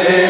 Hallelujah.